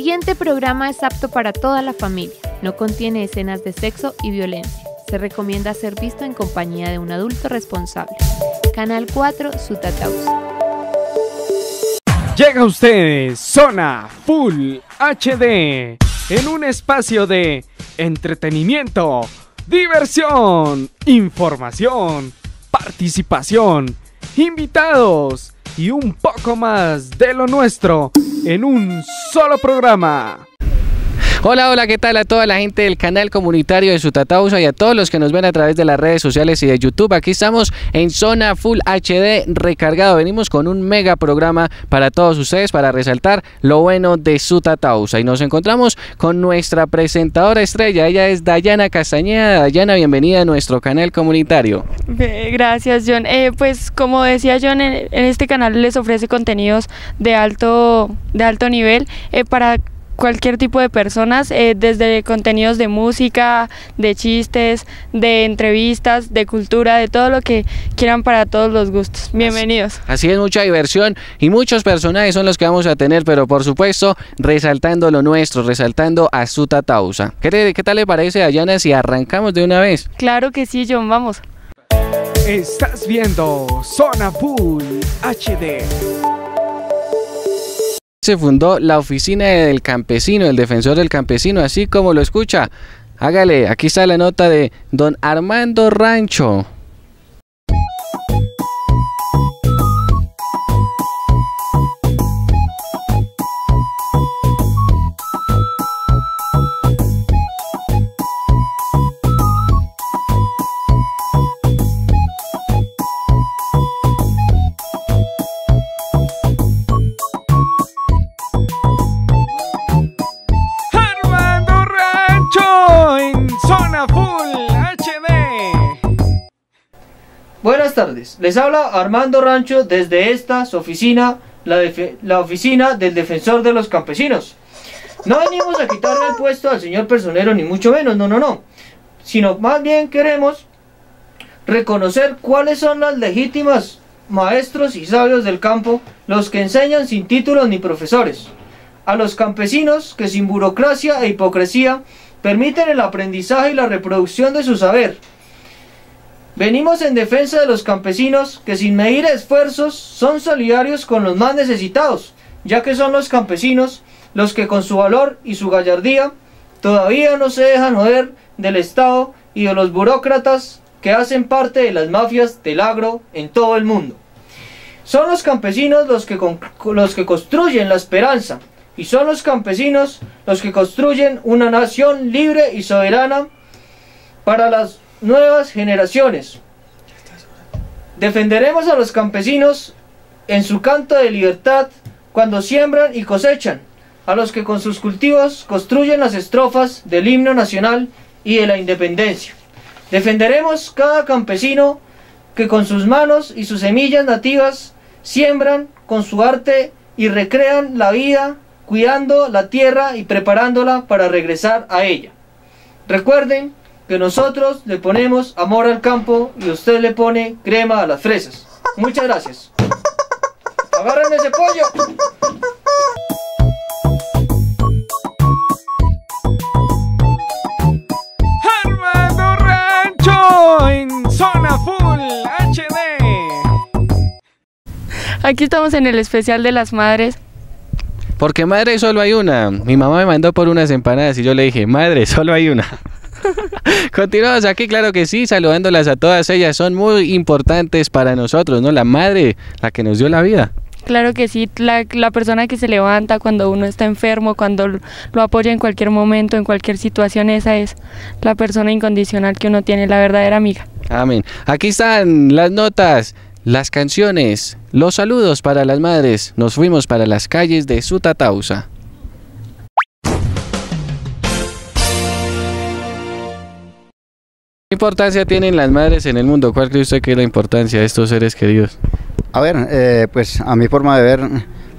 siguiente programa es apto para toda la familia. No contiene escenas de sexo y violencia. Se recomienda ser visto en compañía de un adulto responsable. Canal 4, Sutatausa. Llega a ustedes Zona Full HD en un espacio de entretenimiento, diversión, información, participación, invitados y un poco más de lo nuestro en un solo programa. Hola, hola, ¿qué tal a toda la gente del canal comunitario de Sutatausa y a todos los que nos ven a través de las redes sociales y de YouTube? Aquí estamos en Zona Full HD recargado. Venimos con un mega programa para todos ustedes para resaltar lo bueno de Sutatausa. Y nos encontramos con nuestra presentadora estrella. Ella es Dayana Castañeda. Dayana, bienvenida a nuestro canal comunitario. Gracias, John. Eh, pues como decía John, en, este canal les ofrece contenidos de alto, de alto nivel eh, para cualquier tipo de personas, eh, desde contenidos de música, de chistes, de entrevistas, de cultura, de todo lo que quieran para todos los gustos. Bienvenidos. Así, es, mucha diversión y muchos personajes son los que vamos a tener, pero por supuesto resaltando lo nuestro, resaltando a su Tausa. ¿Qué, ¿Qué tal le parece, Ayana, si arrancamos de una vez? Claro que sí, John, vamos. Estás viendo Zona Full HD se fundó la oficina del campesino, el defensor del campesino, así como lo escucha. Hágale, aquí está la nota de don Armando Rancho. Buenas tardes, les habla Armando Rancho desde esta su oficina, la, oficina del defensor de los campesinos. No venimos a quitarle el puesto al señor personero, ni mucho menos, no, no, no. Sino más bien queremos reconocer cuáles son las legítimas maestros y sabios del campo, los que enseñan sin títulos ni profesores. A los campesinos que sin burocracia e hipocresía permiten el aprendizaje y la reproducción de su saber Venimos en defensa de los campesinos que sin medir esfuerzos son solidarios con los más necesitados, ya que son los campesinos los que con su valor y su gallardía todavía no se dejan joder del Estado y de los burócratas que hacen parte de las mafias del agro en todo el mundo. Son los campesinos los que, los que construyen la esperanza y son los campesinos los que construyen una nación libre y soberana para las nuevas generaciones. Defenderemos a los campesinos en su canto de libertad cuando siembran y cosechan, a los que con sus cultivos construyen las estrofas del himno nacional y de la independencia. Defenderemos cada campesino que con sus manos y sus semillas nativas siembran con su arte y recrean la vida, cuidando la tierra y preparándola para regresar a ella. Recuerden que nosotros le ponemos amor al campo y usted le pone crema a las fresas. Muchas gracias. Agarren ese pollo. Armando Rancho en Zona Full HD. Aquí estamos en el especial de las madres porque madre solo hay una. Mi mamá me mandó por unas empanadas y yo le dije, madre, solo hay una. Continuamos aquí, claro que sí, saludándolas a todas ellas. Son muy importantes para nosotros, ¿no? La madre, la que nos dio la vida. Claro que sí, la, la, persona que se levanta cuando uno está enfermo, cuando lo apoya en cualquier momento, en cualquier situación, esa es la persona incondicional que uno tiene, la verdadera amiga. Amén. Aquí están las notas, las canciones, los saludos para las madres. Nos fuimos para las calles de Sutatausa. ¿Qué importancia tienen las madres en el mundo? ¿Cuál cree usted que es la importancia de estos seres queridos? A ver, eh, pues a mi forma de ver,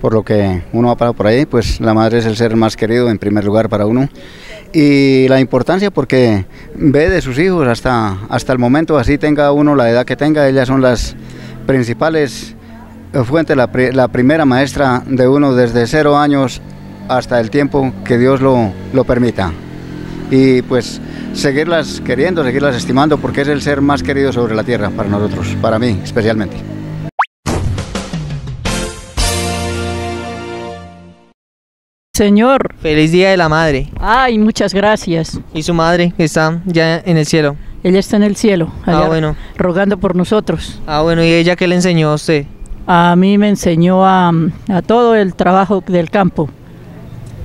por lo que uno ha parado por ahí, pues la madre es el ser más querido en primer lugar para uno. Y la importancia porque ve de sus hijos hasta, hasta el momento, así tenga uno la edad que tenga, ellas son las principales fuentes, la, la primera maestra de uno desde cero años hasta el tiempo que Dios lo, lo permita. Y pues seguirlas queriendo, seguirlas estimando, porque es el ser más querido sobre la tierra para nosotros, para mí especialmente. Señor, Feliz Día de la Madre. ay, muchas gracias. Y su madre que está ya en el cielo. Ella está en el cielo, Ah, bueno. rogando por nosotros. Ah, bueno, ¿y ella qué le enseñó a usted? A mí me enseñó a, a todo el trabajo del campo.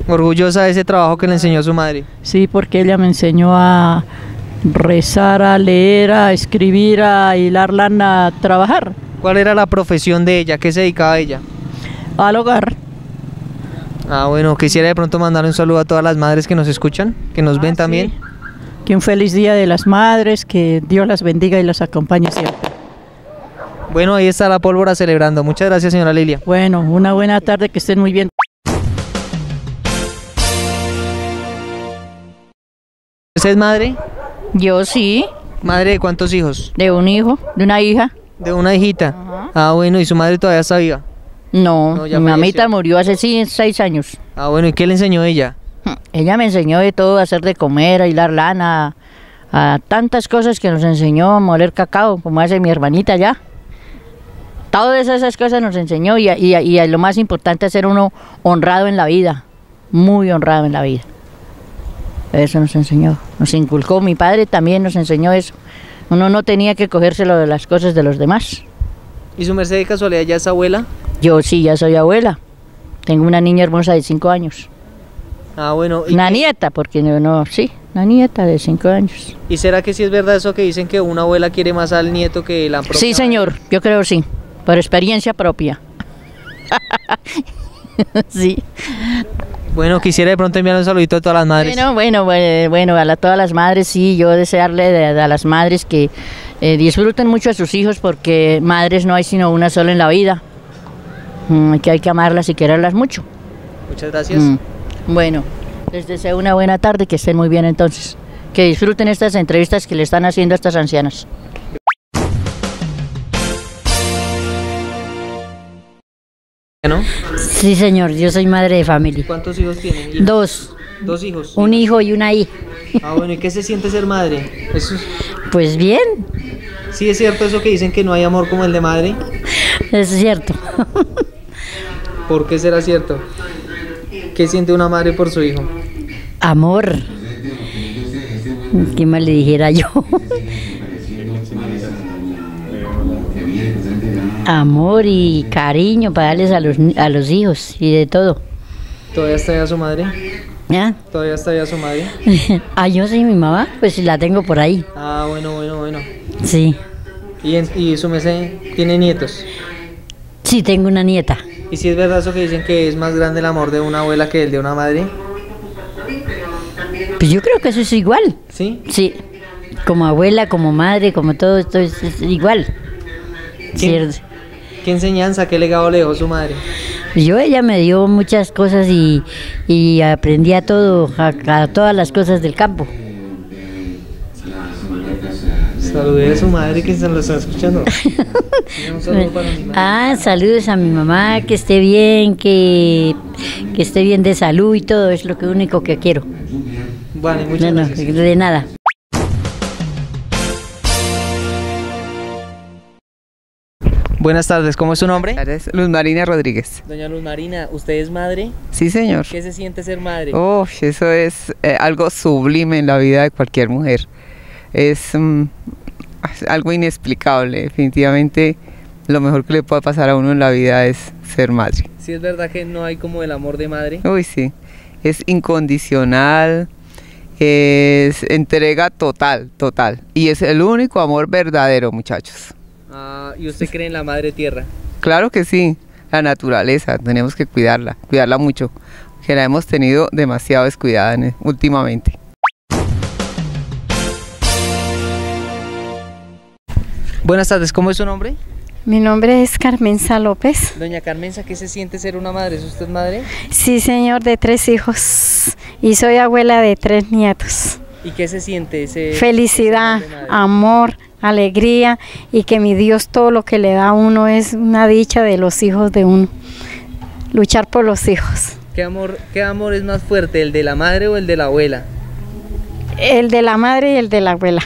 Orgullosa de ese trabajo que le enseñó su madre. Sí, porque ella me enseñó a rezar, a leer, a escribir, a hilar lana, a trabajar ¿Cuál era la profesión de ella? ¿Qué se dedicaba ella? al hogar. Ah, bueno, quisiera de pronto mandar un saludo a todas las madres que nos escuchan, que nos ven Ah, también. sí. Que un feliz día de las madres, que Dios las bendiga y las acompañe siempre. Bueno, ahí está la pólvora celebrando. Muchas gracias, señora Lilia. Bueno, una buena tarde, que estén muy bien. ¿Usted es madre? Yo sí, ¿Madre de cuántos hijos? de un hijo, de una hija. De una hijita. Ah, bueno, ¿y su madre todavía está viva? No, mi mamita murió hace seis años. Ah, bueno, ¿y qué le enseñó ella? Ella me enseñó de todo, a hacer de comer, a hilar lana, a tantas cosas que nos enseñó, a moler cacao, como hace mi hermanita ya. Todas esas cosas nos enseñó y, lo más importante es ser uno honrado en la vida, muy honrado en la vida. Eso nos enseñó, nos inculcó, mi padre también nos enseñó eso. Uno no tenía que cogérselo de las cosas de los demás. ¿Y su merced de casualidad ya es abuela? Yo sí, ya soy abuela. Tengo una niña hermosa de cinco años. Ah, bueno. ¿y, Una qué- nieta, porque no, no, sí, una nieta de cinco años. ¿Y será que sí es verdad eso que dicen que una abuela quiere más al nieto que la propia Sí, señor, yo creo sí, por experiencia propia. sí. Bueno, quisiera de pronto enviar un saludito a todas las madres. Bueno, bueno, bueno, bueno, a la- todas las madres, sí, yo desearle de- a las madres que eh, disfruten mucho a sus hijos porque madres no hay sino una sola en la vida. Mm, que hay que amarlas y quererlas mucho. Muchas gracias. Mm. Bueno, les deseo una buena tarde, que estén muy bien entonces. Que disfruten estas entrevistas que le están haciendo a estas ancianas. ¿No? Sí, señor, yo soy madre de familia. ¿Cuántos hijos tiene? Hijas. Dos, Dos hijos. un hijo y una hija. Ah, bueno, ¿y qué se siente ser madre? Eso es- Pues bien, ¿Sí es cierto eso que dicen que no hay amor como el de madre? es cierto. ¿Por qué será cierto? ¿Qué siente una madre por su hijo? Amor. ¿Qué más le dijera yo? Amor y cariño para darles a los, a los hijos y de todo. ¿Todavía está ya su madre? ¿Ya? ¿Todavía está ya su madre? ah, yo soy mi mamá, pues la tengo por ahí. Ah, bueno, bueno, bueno. Sí. ¿Y, en- y su merced tiene nietos? Sí, tengo una nieta. ¿Y si es verdad eso que dicen que es más grande el amor de una abuela que el de una madre? Pues yo creo que eso es igual. ¿Sí? Sí. Como abuela, como madre, como todo esto es, es igual. Cierto. ¿Qué enseñanza, qué legado le dejó su madre? Yo ella me dio muchas cosas y, y aprendí a todo, a, a todas las cosas del campo. Saludé a su madre que se lo está escuchando. Un saludo para mi madre. Ah, saludos a mi mamá, que esté bien, que, que esté bien de salud y todo, es lo que único que quiero. Vale, muchas No, no, gracias. de nada. Buenas tardes, ¿cómo es su nombre? tardes. Luz Marina Rodríguez. Doña Luz Marina, ¿usted es madre? Sí, señor. ¿Qué se siente ser madre? Oh, eso es eh, algo sublime en la vida de cualquier mujer. Es mm, es algo inexplicable. Definitivamente lo mejor que le puede pasar a uno en la vida es ser madre. Si es verdad que no hay como el amor de madre. Uy, sí. Es incondicional. Es entrega total, total. Y es el único amor verdadero, muchachos. Ah, ¿Y usted cree en la madre tierra? Claro que sí, la naturaleza, tenemos que cuidarla, cuidarla mucho, que la hemos tenido demasiado descuidada en- últimamente. Buenas tardes, ¿cómo es su nombre? Mi nombre es Carmenza López. Doña Carmenza, ¿qué se siente ser una madre? ¿Es usted madre? Sí, señor, de tres hijos. Y soy abuela de tres nietos. ¿Y qué se siente ese Felicidad, ese amor de madre? amor, alegría y que mi Dios todo lo que le da a uno es una dicha de los hijos de uno. Luchar por los hijos. ¿Qué amor, ¿Qué amor es más fuerte, el de la madre o el de la abuela? El de la madre y el de la abuela.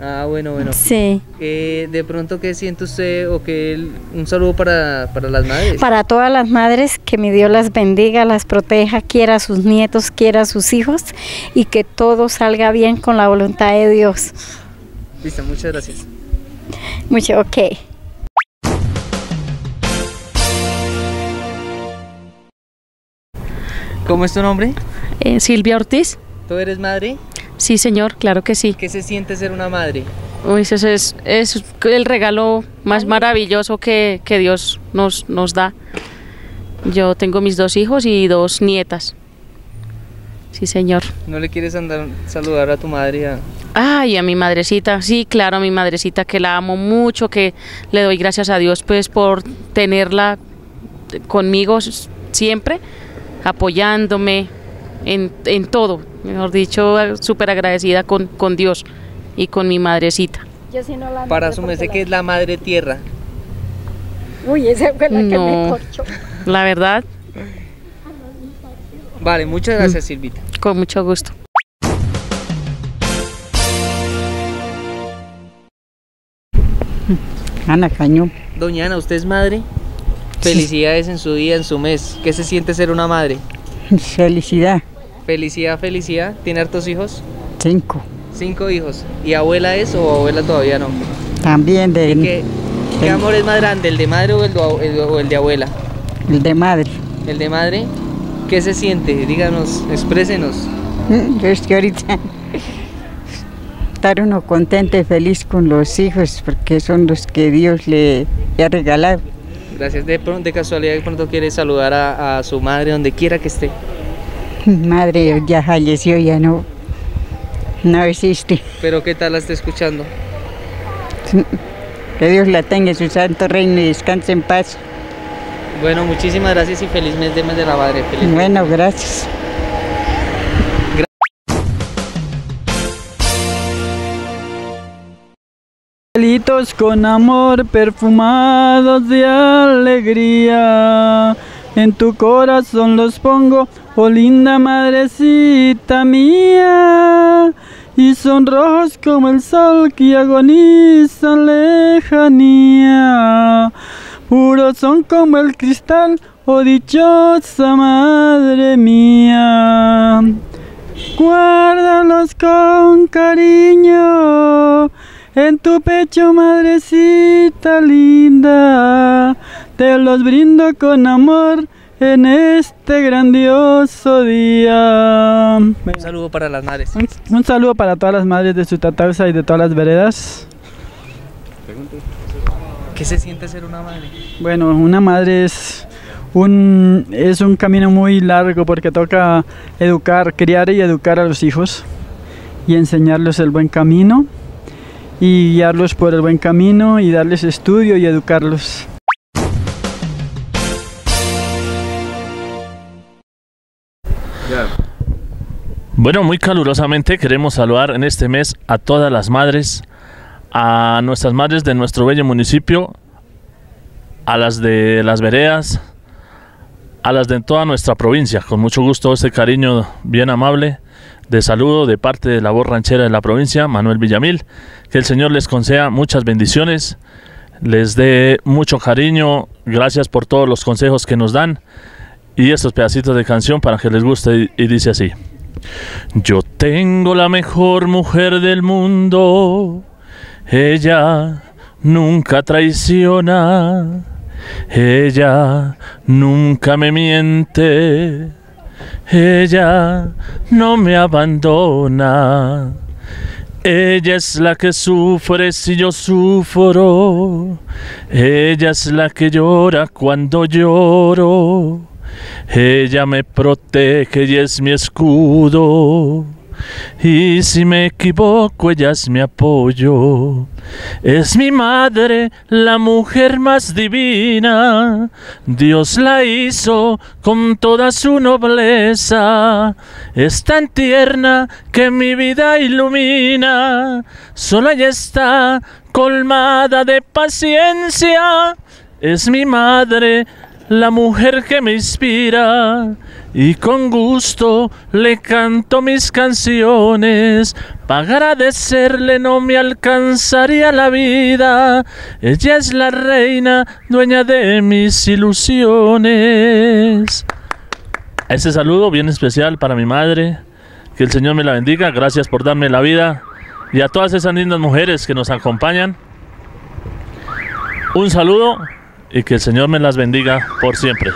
Ah, bueno, bueno. Sí. Eh, de pronto, ¿qué siente usted o que un saludo para, para las madres? Para todas las madres, que mi Dios las bendiga, las proteja, quiera a sus nietos, quiera a sus hijos y que todo salga bien con la voluntad de Dios. Listo, muchas gracias. Mucho, ok. ¿Cómo es tu nombre? Eh, Silvia Ortiz. ¿Tú eres madre? Sí, señor, claro que sí. ¿Qué se siente ser una madre? Uy, eso es, es el regalo más maravilloso que, que Dios nos, nos da. Yo tengo mis dos hijos y dos nietas. Sí, señor. ¿No le quieres andar saludar a tu madre? A... Ay, a mi madrecita, sí, claro, a mi madrecita que la amo mucho, que le doy gracias a Dios pues por tenerla conmigo siempre, apoyándome en, en todo, mejor dicho, súper agradecida con, con Dios y con mi madrecita. Para su merced, ¿qué es la madre tierra? Uy, esa fue la que me corchó. la verdad, Vale, muchas gracias, Silvita. con mucho gusto. Ana Cañón. Doña Ana, ¿usted es madre? Felicidades en su día, en su mes. ¿Qué se siente ser una madre? Felicidad. Felicidad, felicidad. ¿Tiene hartos hijos? Cinco. Cinco hijos. ¿Y abuela es o abuela todavía no? También de, ¿Qué, qué amor es más grande, el de madre o el de, el- o el de abuela? el de madre. ¿El de madre? ¿Qué se siente? Díganos, exprésenos. Mm, Es que ahorita estar uno contento y feliz con los hijos porque son los que Dios le, le ha regalado. Gracias. De, pronto, de casualidad, de pronto quiere saludar a, a su madre donde quiera que esté. Madre ya falleció, ya no, no existe. Pero ¿qué tal la está escuchando? Que Dios la tenga en su santo reino y descanse en paz. Bueno, muchísimas gracias y feliz mes de mes de la madre. Feliz mes. Bueno, gracias. Angelitos con amor perfumados de alegría. En tu corazón los pongo, oh linda madrecita mía. Y son rojos como el sol que agoniza en lejanía. Puros son como el cristal, oh dichosa madre mía. Guárdalos con cariño en tu pecho, madrecita linda. Te los brindo con amor en este grandioso día. Un saludo para las madres. Un, un saludo para todas las madres de Sutatausa y de todas las veredas. ¿Qué se siente ser una madre? Bueno, una madre es un, es un camino muy largo porque toca educar, criar y educar a los hijos y enseñarles el buen camino y guiarlos por el buen camino y darles estudio y educarlos. Bueno, muy calurosamente queremos saludar en este mes a todas las madres, a nuestras madres de nuestro bello municipio, a las de las veredas, a las de toda nuestra provincia. Con mucho gusto, este cariño bien amable de saludo de parte de la voz ranchera de la provincia, Manuel Villamil. Que el Señor les conceda muchas bendiciones, les dé mucho cariño, gracias por todos los consejos que nos dan y estos pedacitos de canción para que les guste y, y dice así. Yo tengo la mejor mujer del mundo, ella nunca traiciona, ella nunca me miente, ella no me abandona. Ella es la que sufre si yo sufro, ella es la que llora cuando lloro. Ella me protege y es mi escudo. Y si me equivoco, ella es mi apoyo. Es mi madre, la mujer más divina. Dios la hizo con toda su nobleza. Es tan tierna que mi vida ilumina. Solo ella está colmada de paciencia. Es mi madre, la mujer que me inspira y con gusto le canto mis canciones. Para agradecerle no me alcanzaría la vida. Ella es la reina, dueña de mis ilusiones. Ese saludo bien especial para mi madre. Que el Señor me la bendiga. Gracias por darme la vida. Y a todas esas lindas mujeres que nos acompañan. Un saludo y que el Señor me las bendiga por siempre.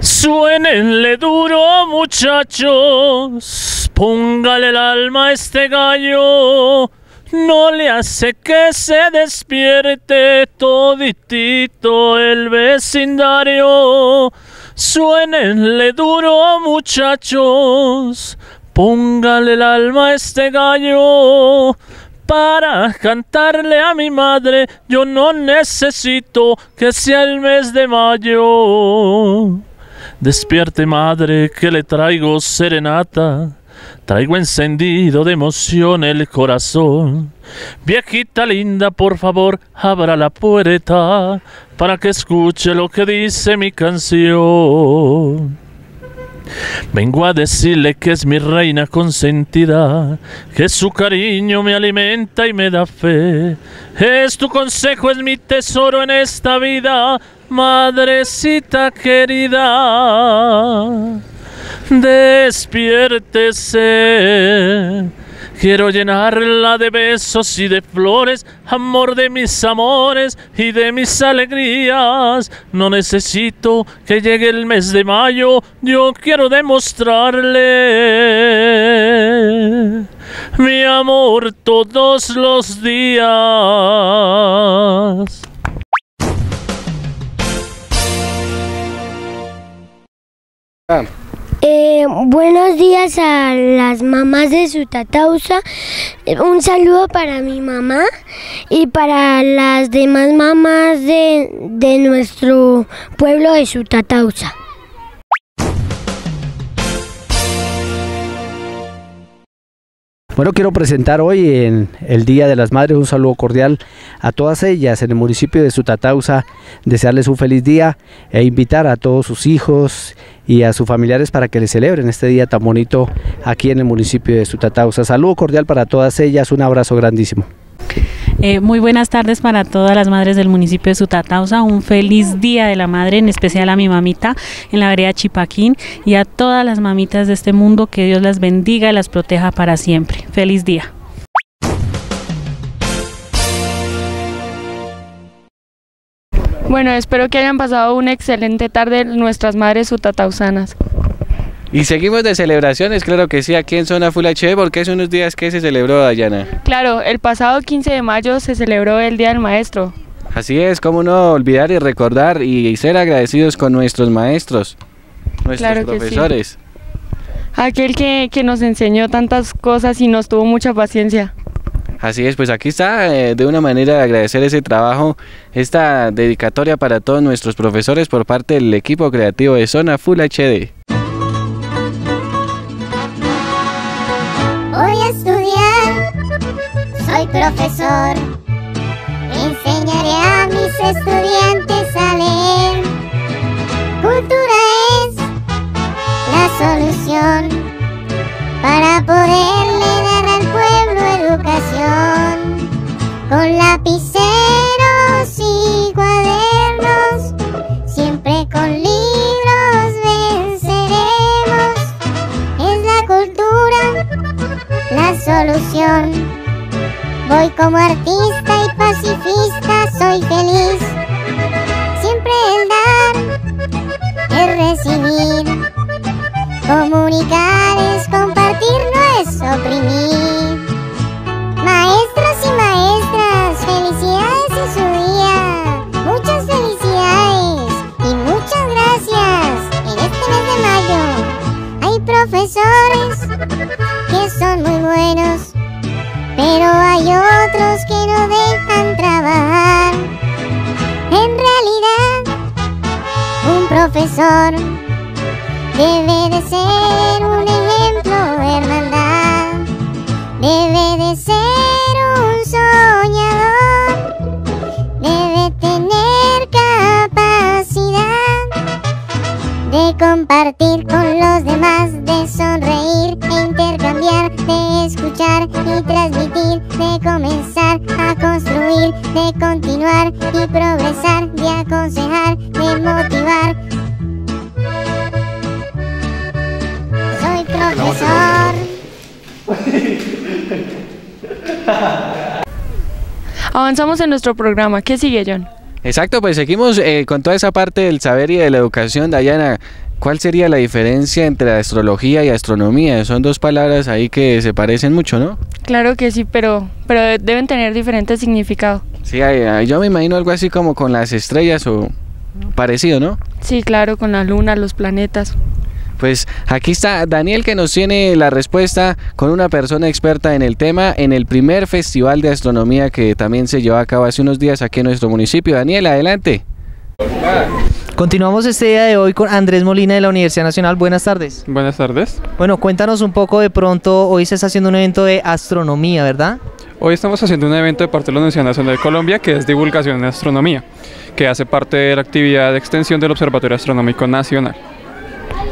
Suénenle duro, muchachos. Póngale el alma a este gallo. No le hace que se despierte toditito el vecindario. Suénenle duro, muchachos. Póngale el alma a este gallo. Para cantarle a mi madre, yo no necesito que sea el mes de mayo. Despierte madre, que le traigo serenata. Traigo encendido de emoción el corazón. Viejita linda, por favor, abra la puerta para que escuche lo que dice mi canción. Vengo a decirle que es mi reina consentida, que su cariño me alimenta y me da fe. Es tu consejo, es mi tesoro en esta vida, madrecita querida. Despiértese. Quiero llenarla de besos y de flores, amor de mis amores y de mis alegrías. No necesito que llegue el mes de mayo, yo quiero demostrarle mi amor todos los días. Eh, buenos días a las mamás de Sutatausa. Eh, Un saludo para mi mamá y para las demás mamás de, de nuestro pueblo de Sutatausa. Bueno, quiero presentar hoy en el Día de las Madres un saludo cordial a todas ellas en el municipio de Sutatausa, desearles un feliz día e invitar a todos sus hijos y a sus familiares para que les celebren este día tan bonito aquí en el municipio de Sutatausa. Saludo cordial para todas ellas, un abrazo grandísimo. Eh, muy buenas tardes para todas las madres del municipio de Sutatausa. Un feliz día de la madre, en especial a mi mamita en la vereda Chipaquín y a todas las mamitas de este mundo. Que Dios las bendiga y las proteja para siempre. Feliz día. Bueno, espero que hayan pasado una excelente tarde nuestras madres sutatausanas. Y seguimos de celebraciones, claro que sí, aquí en Zona Full HD, porque hace unos días que se celebró, Dayana. Claro, el pasado 15 de mayo se celebró el Día del Maestro. Así es, cómo no olvidar y recordar y ser agradecidos con nuestros maestros, nuestros Claro que sí. profesores. Aquel que, que nos enseñó tantas cosas y nos tuvo mucha paciencia. Así es, pues aquí está eh, de una manera de agradecer ese trabajo, esta dedicatoria para todos nuestros profesores por parte del equipo creativo de Zona Full HD. Voy a estudiar, soy profesor. Enseñaré a mis estudiantes a leer. Cultura es la solución para poderle como artista y pacifista, profesor. Debe de ser un ejemplo de hermandad, debe de ser un soñador, debe tener capacidad de compartir con los demás, de sonreír e intercambiar, de escuchar y transmitir, de comenzar a construir, de continuar y progresar, de aconsejar, de motivar Avanzamos en nuestro programa. ¿Qué sigue, John? Exacto, pues seguimos eh, con toda esa parte del saber y de la educación, Dayana. ¿Cuál sería la diferencia entre astrología y astronomía? Son dos palabras ahí que se parecen mucho, ¿no? Claro que sí, pero, pero deben tener diferente significado. Sí, yo me imagino algo así como con las estrellas o parecido, ¿no? Sí, claro, con la luna, los planetas. Pues aquí está Daniel que nos tiene la respuesta con una persona experta en el tema en el primer festival de astronomía que también se llevó a cabo hace unos días aquí en nuestro municipio. Daniel, adelante. Continuamos este día de hoy con Andrés Molina de la Universidad Nacional. Buenas tardes. Buenas tardes. Bueno, cuéntanos un poco de pronto, hoy se está haciendo un evento de astronomía, ¿verdad? Hoy estamos haciendo un evento de parte de la Universidad Nacional de Colombia que es divulgación en astronomía, que hace parte de la actividad de extensión del Observatorio Astronómico Nacional.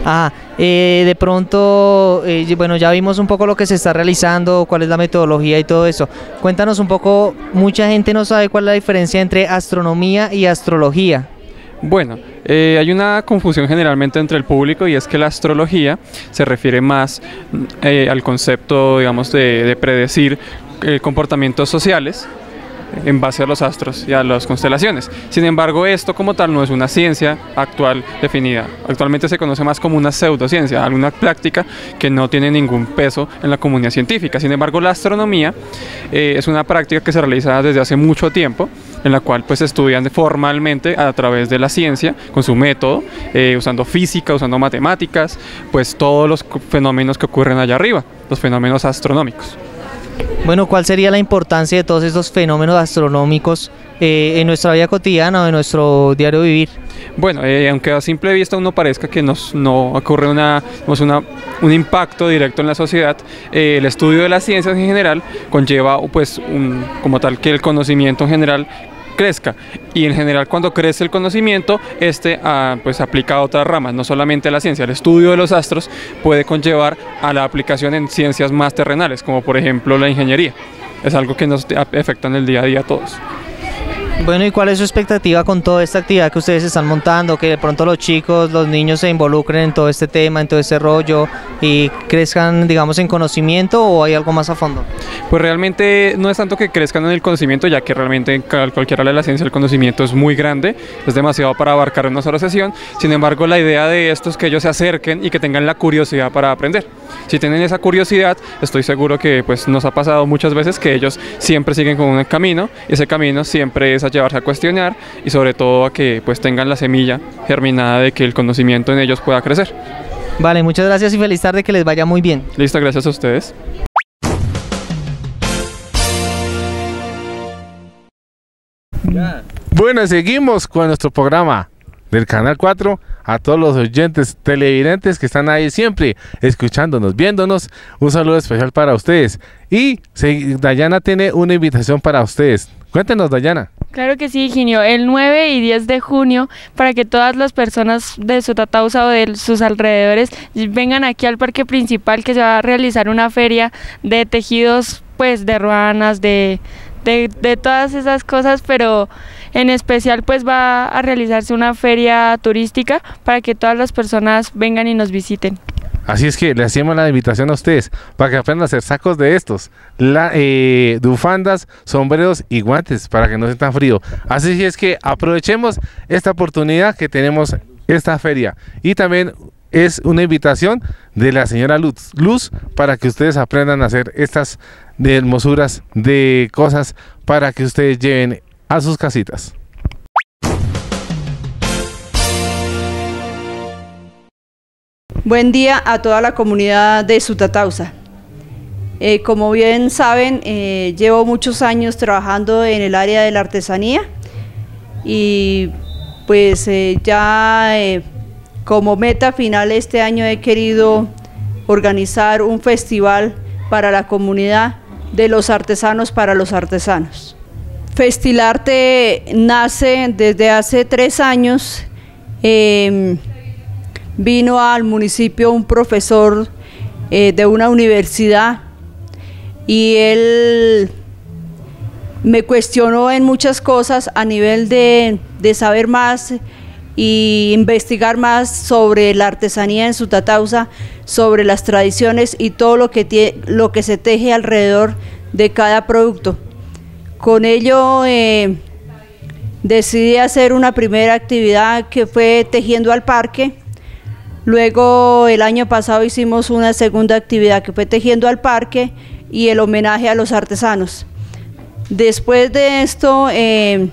Ah, eh, de pronto, eh, bueno, ya vimos un poco lo que se está realizando, cuál es la metodología y todo eso. Cuéntanos un poco, mucha gente no sabe cuál es la diferencia entre astronomía y astrología. Bueno, eh, hay una confusión generalmente entre el público y es que la astrología se refiere más al concepto, digamos, de, de predecir comportamientos sociales en base a los astros y a las constelaciones. Sin embargo, esto como tal no es una ciencia actual definida. Actualmente se conoce más como una pseudociencia, alguna práctica que no tiene ningún peso en la comunidad científica. Sin embargo, la astronomía eh, es una práctica que se realiza desde hace mucho tiempo en la cual pues estudian formalmente a través de la ciencia con su método, eh, usando física, usando matemáticas, pues todos los fenómenos que ocurren allá arriba, los fenómenos astronómicos. Bueno, ¿cuál sería la importancia de todos estos fenómenos astronómicos eh, en nuestra vida cotidiana o en nuestro diario vivir? Bueno, eh, aunque a simple vista uno parezca que nos, no ocurre una- un impacto directo en la sociedad, eh, el estudio de las ciencias en general conlleva pues, un- como tal que el conocimiento en general crezca. Y en general cuando crece el conocimiento este pues aplica a otras ramas. No solamente a la ciencia el estudio de los astros puede conllevar a la aplicación en ciencias más terrenales como por ejemplo la ingeniería. Es algo que nos afecta en el día a día a todos Bueno, ¿y cuál es su expectativa con toda esta actividad que ustedes están montando? Que de pronto los chicos, los niños se involucren en todo este tema, en todo este rollo y crezcan, digamos, en conocimiento o hay algo más a fondo? Pues realmente no es tanto que crezcan en el conocimiento, ya que realmente en cualquier área de la ciencia el conocimiento es muy grande, es demasiado para abarcar en una sola sesión. Sin embargo, la idea de esto es que ellos se acerquen y que tengan la curiosidad para aprender. Si tienen esa curiosidad, estoy seguro que pues nos ha pasado muchas veces que ellos siempre siguen con un camino ese camino siempre es llevarse a cuestionar y sobre todo a que pues tengan la semilla germinada de que el conocimiento en ellos pueda crecer. Vale, muchas gracias y feliz tarde, que les vaya muy bien. Listo, gracias a ustedes. Bueno, seguimos con nuestro programa del Canal 4. A todos los oyentes televidentes que están ahí siempre escuchándonos, viéndonos, un saludo especial para ustedes. Y Dayana tiene una invitación para ustedes. Cuéntenos, Dayana. Claro que sí, Ginio. El 9 y 10 de junio, para que todas las personas de Sotatausa o de sus alrededores vengan aquí al parque principal que se va a realizar una feria de tejidos, pues de ruanas, de, de, de todas esas cosas, pero en especial pues va a realizarse una feria turística para que todas las personas vengan y nos visiten. Así es que le hacemos la invitación a ustedes para que aprendan a hacer sacos de estos, la, eh, sombreros y guantes para que no sea tan frío. Así es que aprovechemos esta oportunidad que tenemos esta feria y también es una invitación de la señora Luz, para que ustedes aprendan a hacer estas hermosuras de cosas para que ustedes lleven a sus casitas. Buen día a toda la comunidad de Sutatausa. Eh, como bien saben, eh, llevo muchos años trabajando en el área de la artesanía y pues eh, ya como meta final este año he querido organizar un festival para la comunidad de los artesanos para los artesanos. Festilarte nace desde hace tres años. Vino al municipio un profesor eh, de una universidad y él me cuestionó en muchas cosas a nivel de, de saber más y investigar más sobre la artesanía en Sutatausa, sobre las tradiciones y todo lo que, tie- lo que se teje alrededor de cada producto. Con ello eh, decidí hacer una primera actividad que fue tejiendo al parque. Luego el año pasado hicimos una segunda actividad que fue tejiendo al parque y el homenaje a los artesanos. Después de esto, eh,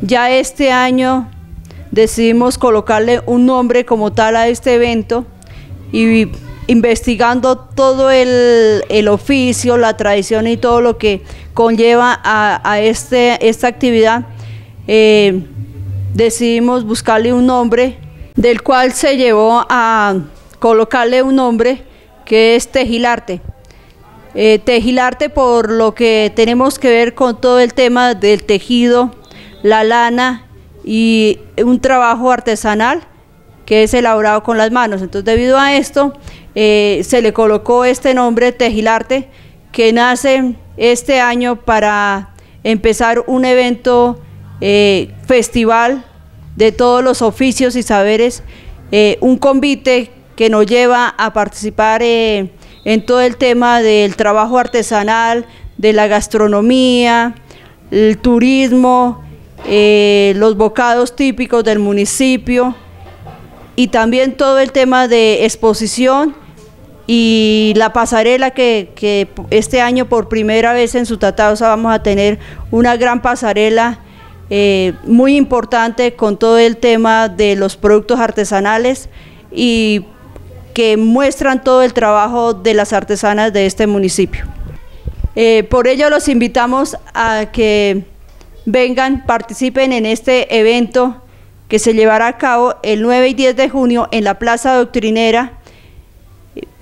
ya este año decidimos colocarle un nombre como tal a este evento y investigando todo el, el oficio, la tradición y todo lo que conlleva a, a este, esta actividad, eh, decidimos buscarle un nombre del cual se llevó a colocarle un nombre que es Tejilarte. Eh, tejilarte por lo que tenemos que ver con todo el tema del tejido, la lana y un trabajo artesanal que es elaborado con las manos. Entonces, debido a esto, eh, se le colocó este nombre, Tejilarte, que nace este año para empezar un evento eh, festival de todos los oficios y saberes, eh, un convite que nos lleva a participar eh, en todo el tema del trabajo artesanal, de la gastronomía, el turismo, eh, los bocados típicos del municipio y también todo el tema de exposición y la pasarela que, este año por primera vez en Sutatausa vamos a tener una gran pasarela eh, muy importante con todo el tema de los productos artesanales y que muestran todo el trabajo de las artesanas de este municipio. Eh, por ello los invitamos a que vengan, participen en este evento que se llevará a cabo el 9 y 10 de junio en la Plaza Doctrinera,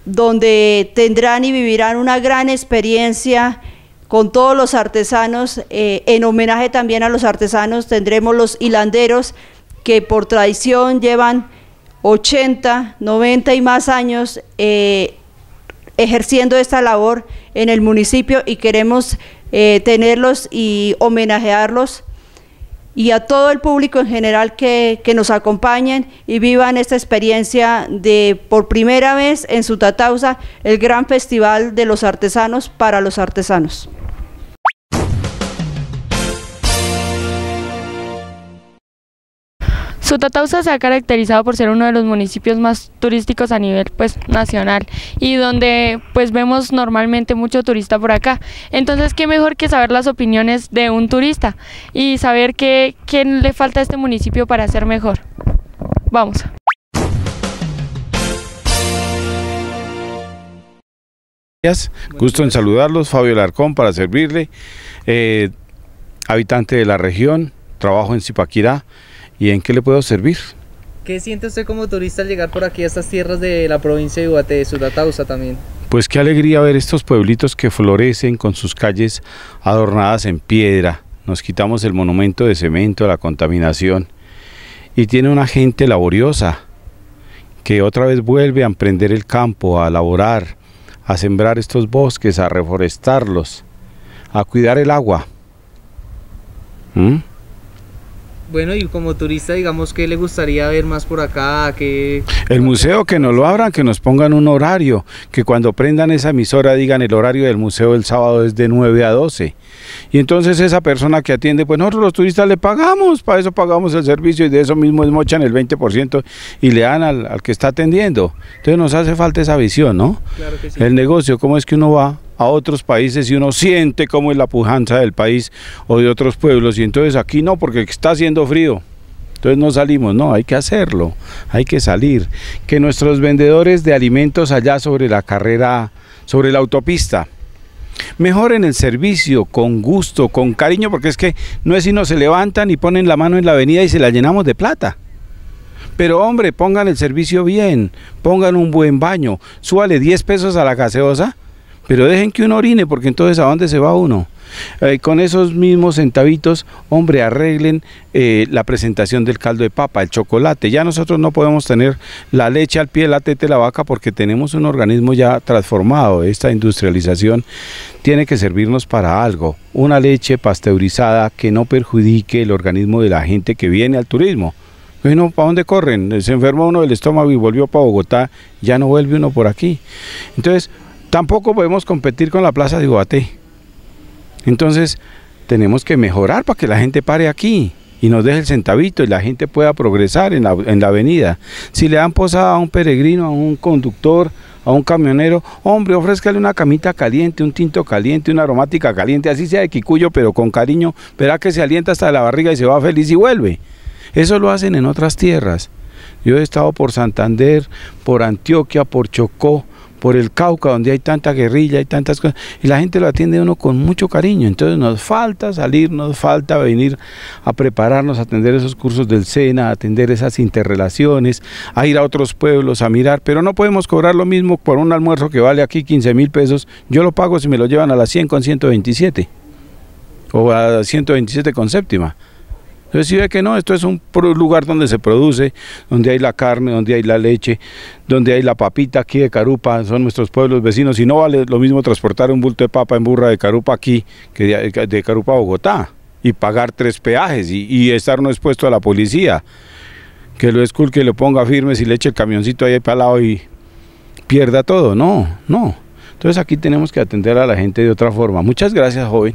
donde tendrán y vivirán una gran experiencia con todos los artesanos. eh, en homenaje también a los artesanos tendremos los hilanderos que por tradición llevan 80, 90 y más años eh, ejerciendo esta labor en el municipio y queremos eh, tenerlos y homenajearlos y a todo el público en general que, que nos acompañen y vivan esta experiencia de por primera vez en Sutatausa el gran festival de los artesanos para los artesanos. Sutatausa se ha caracterizado por ser uno de los municipios más turísticos a nivel pues nacional y donde pues vemos normalmente mucho turista por acá. Entonces, qué mejor que saber las opiniones de un turista y saber qué, qué le falta a este municipio para ser mejor. Vamos. Gusto en saludarlos, Fabio Larcón para servirle, eh, habitante de la región, trabajo en Zipaquirá y en qué le puedo servir. ¿Qué siente usted como turista al llegar por aquí a estas tierras de la provincia de Ubaté, de Sutatausa también? Pues qué alegría ver estos pueblitos que florecen con sus calles adornadas en piedra. Nos quitamos el monumento de cemento, la contaminación y tiene una gente laboriosa que otra vez vuelve a emprender el campo, a laborar, a sembrar estos bosques, a reforestarlos, a cuidar el agua. ¿Mm? Bueno, y como turista, digamos, ¿qué le gustaría ver más por acá? ¿Qué... El museo que nos lo abran, que nos pongan un horario, que cuando prendan esa emisora digan el horario del museo el sábado es de 9 a 12. Y entonces esa persona que atiende, pues nosotros los turistas le pagamos, para eso pagamos el servicio y de eso mismo mochan el 20% y le dan al, al que está atendiendo. Entonces nos hace falta esa visión, ¿no? Claro que sí. El negocio, cómo es que uno va a otros países y uno siente cómo es la pujanza del país o de otros pueblos y entonces aquí no, porque está haciendo frío. Entonces no salimos, no, hay que hacerlo, hay que salir. Que nuestros vendedores de alimentos allá sobre la carrera, sobre la autopista, mejoren el servicio con gusto, con cariño, porque es que no es si no se levantan y ponen la mano en la avenida y se la llenamos de plata. Pero hombre, pongan el servicio bien, pongan un buen baño, súbale 10 pesos a la gaseosa, pero dejen que uno orine, porque entonces ¿a dónde se va uno? Eh, con esos mismos centavitos, hombre, arreglen eh, la presentación del caldo de papa, el chocolate. Ya nosotros no podemos tener la leche al pie de la teta de la vaca porque tenemos un organismo ya transformado. Esta industrialización tiene que servirnos para algo. Una leche pasteurizada que no perjudique el organismo de la gente que viene al turismo. Bueno, ¿para dónde corren? Se enfermó uno del estómago y volvió para Bogotá, ya no vuelve uno por aquí. Entonces, tampoco podemos competir con la Plaza de Iguaté. Entonces, tenemos que mejorar para que la gente pare aquí y nos deje el centavito y la gente pueda progresar en la, en la avenida. Si le dan posada a un peregrino, a un conductor, a un camionero, hombre, ofrézcale una camita caliente, un tinto caliente, una aromática caliente, así sea de quicuyo, pero con cariño, verá que se alienta hasta la barriga y se va feliz y vuelve. Eso lo hacen en otras tierras. Yo he estado por Santander, por Antioquia, por Chocó, por el Cauca, donde hay tanta guerrilla, hay tantas cosas, y la gente lo atiende uno con mucho cariño. Entonces nos falta salir, nos falta venir a prepararnos, a atender esos cursos del SENA, a atender esas interrelaciones, a ir a otros pueblos, a mirar, pero no podemos cobrar lo mismo por un almuerzo que vale aquí 15 mil pesos. Yo lo pago si me lo llevan a las 100 con 127 o a 127 con séptima. Entonces si ve que no, esto es un lugar donde se produce, donde hay la carne, donde hay la leche, donde hay la papita aquí de Carupa, son nuestros pueblos vecinos, y no vale lo mismo transportar un bulto de papa en burra de Carupa aquí que de, Carupa a Bogotá, y pagar tres peajes y, y estar no expuesto a la policía, que lo esculque, lo ponga firme, si le eche el camioncito ahí para al lado y pierda todo, no, no. Entonces aquí tenemos que atender a la gente de otra forma. Muchas gracias, joven.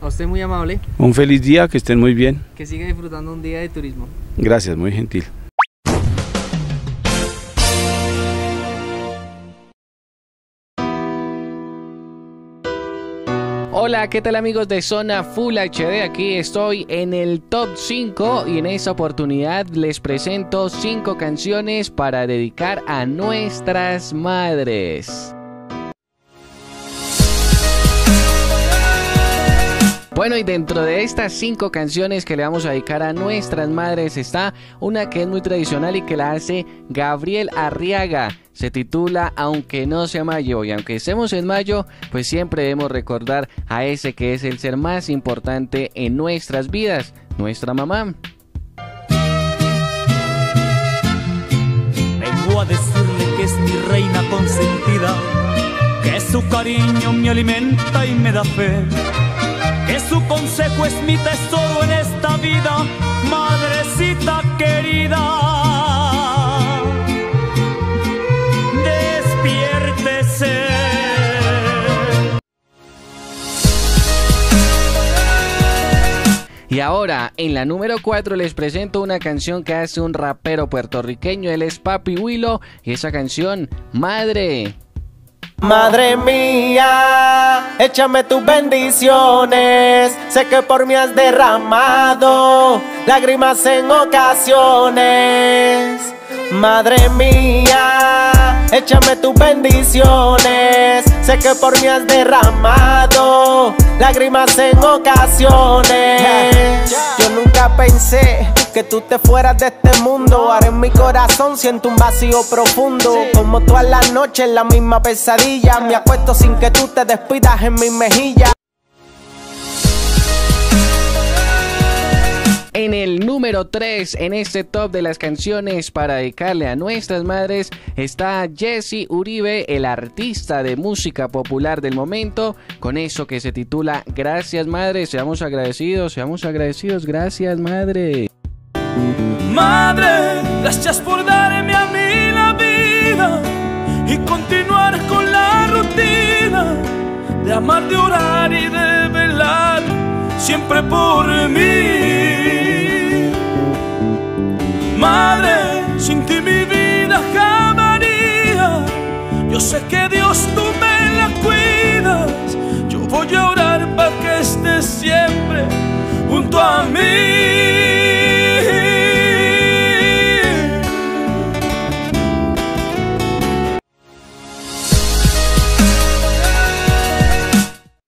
A usted muy amable. Un feliz día, que estén muy bien. Que siga disfrutando un día de turismo. Gracias, muy gentil. Hola, ¿qué tal amigos de Zona Full HD? Aquí estoy en el top 5 y en esta oportunidad les presento 5 canciones para dedicar a nuestras madres. Bueno, y dentro de estas cinco canciones que le vamos a dedicar a nuestras madres está una que es muy tradicional y que la hace Gabriel Arriaga. Se titula Aunque no sea mayo y aunque estemos en mayo, pues siempre debemos recordar a ese que es el ser más importante en nuestras vidas, nuestra mamá. Vengo a decirle que es mi reina consentida, que su cariño me alimenta y me da fe, que su consejo es mi tesoro en esta vida, madrecita querida. Despiértese. Y ahora, en la número 4 les presento una canción que hace un rapero puertorriqueño, él es Papi Willow, y esa canción, Madre. Madre mía, échame tus bendiciones. Sé que por mí has derramado lágrimas en ocasiones. Madre mía, échame tus bendiciones. Sé que por mí has derramado lágrimas en ocasiones. Yo nunca pensé que tú te fueras de este mundo. Ahora en mi corazón siento un vacío profundo. Como todas las noches, la misma pesadilla. Me acuesto sin que tú te despidas en mi mejilla. En el número 3, en este top de las canciones para dedicarle a nuestras madres, está Jesse Uribe, el artista de música popular del momento, con eso que se titula Gracias Madre, seamos agradecidos, seamos agradecidos, gracias Madre. Madre, gracias por darme a mí la vida y continuar con la rutina de amar, de orar y de velar siempre por mí. Madre, sin ti mi vida jamás Yo sé que Dios tú me la cuidas. Yo voy a orar para que estés siempre junto a mí.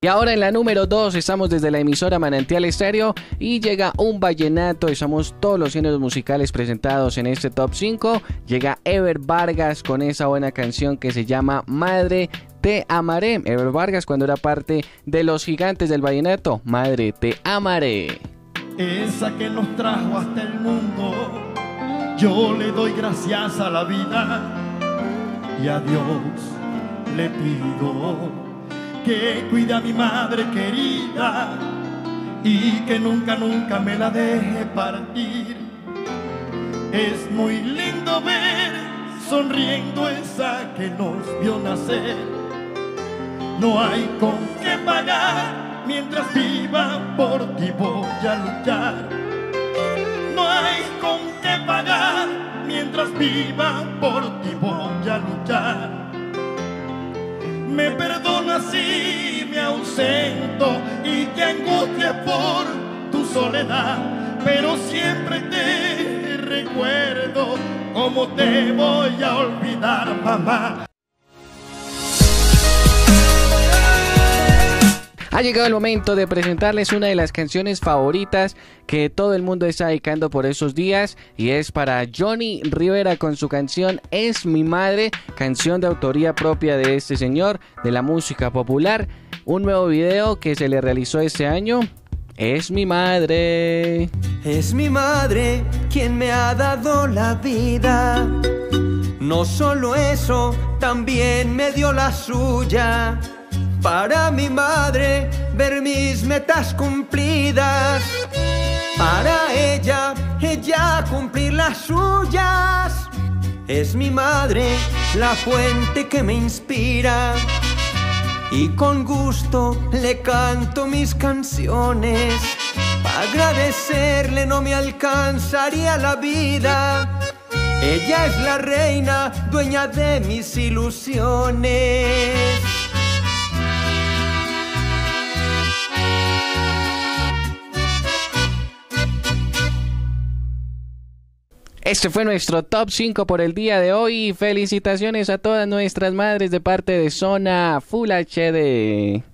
Y ahora en la número 2 estamos desde la emisora Manantial Estéreo y llega un vallenato, estamos todos los géneros musicales presentados en este top 5. Llega Ever Vargas con esa buena canción que se llama Madre Te Amaré. Ever Vargas cuando era parte de los gigantes del vallenato. Madre Te Amaré. Esa que nos trajo hasta el mundo, yo le doy gracias a la vida y a Dios le pido que cuide a mi madre querida y que nunca, nunca me la deje partir. Es muy lindo ver sonriendo esa que nos vio nacer. No hay con qué pagar mientras viva por ti voy a luchar. No hay con qué pagar mientras viva por ti voy a luchar me perdona si me ausento y te angustia por tu soledad, pero siempre te recuerdo cómo te voy a olvidar, mamá. Ha llegado el momento de presentarles una de las canciones favoritas que todo el mundo está dedicando por esos días y es para Johnny Rivera con su canción Es mi madre, canción de autoría propia de este señor de la música popular. Un nuevo video que se le realizó este año. Es mi madre. Es mi madre quien me ha dado la vida. No solo eso, también me dio la suya para mi madre ver mis metas cumplidas. Para ella, ella cumplir las suyas. Es mi madre la fuente que me inspira. Y con gusto le canto mis canciones. Para agradecerle no me alcanzaría la vida. Ella es la reina, dueña de mis ilusiones. Este fue nuestro top 5 por el día de hoy. Felicitaciones a todas nuestras madres de parte de Zona Full HD.